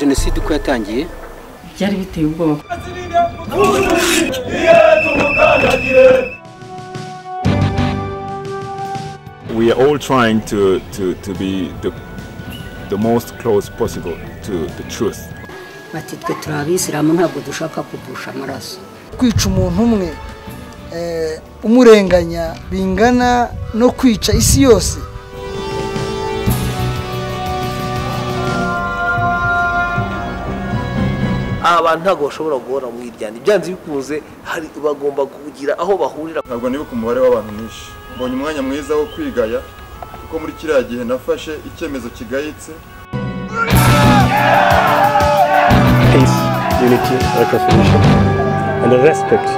jenoside uko yatangiye? Byari biteye ubwoba. We are all trying to, to, to be the, the most close possible to the truth. bati twe turi abisilamu ntabwo dushaka kuvusha amaraso. Kwica umuntu umwe eh, umurenganya bingana no kwica isi yose aba bantu ntabwo bashobora guhora mu iryana. Ibyanze bikunze hari bagomba kugira aho bahurira. Ntabwo nibuka umubare w'abantu mwinshi. Mbonye umwanya mwiza wo kwigaya kuko muri kiriya gihe nafashe icyemezo kigayitse. Peace, unity, reconciliation, and respect.